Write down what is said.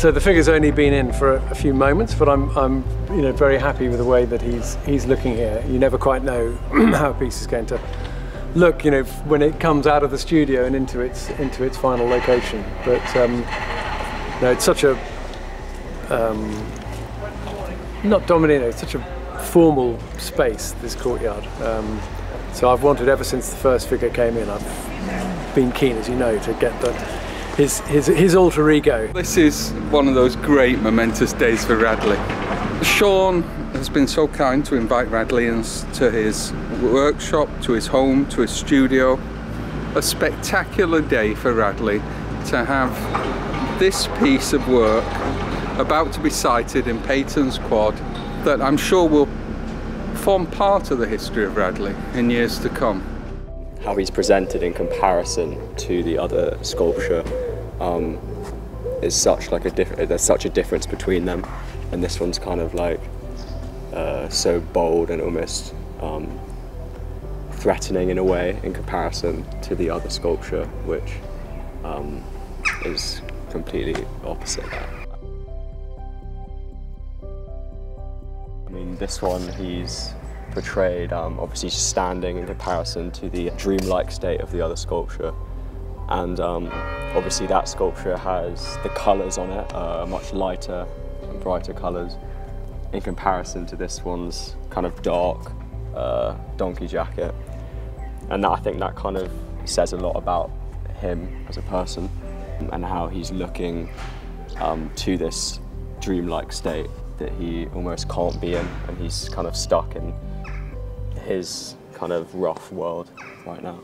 So the figure's only been in for a, a, few moments, but I'm, I'm you know, very happy with the way that he's, he's looking here. You never quite know how a piece is going to look, you know, when it comes out of the studio and into its, into its final location. But um, no, it's such a, um, not dominating, it's such a formal space, this courtyard. Um, so I've wanted ever since the first figure came in, I've been keen, as you know, to get the his, his, his alter ego. This is one of those great momentous days for Radley. Sean has been so kind to invite Radleyans to his workshop, to his home, to his studio. A spectacular day for Radley to have this piece of work about to be sited in Peyton's Quad that I'm sure will form part of the history of Radley in years to come how he's presented in comparison to the other sculpture um, is such like a. There's such a difference between them, and this one's kind of like uh, so bold and almost um, threatening in a way in comparison to the other sculpture, which um, is completely opposite that. I mean, this one he's portrayed, um, obviously standing in comparison to the dreamlike state of the other sculpture. And um, obviously that sculpture has the colours on it, uh, much lighter and brighter colours in comparison to this one's kind of dark uh, donkey jacket. And that, I think that kind of says a lot about him as a person and how he's looking um, to this dreamlike state that he almost can't be in and he's kind of stuck in his kind of rough world right now.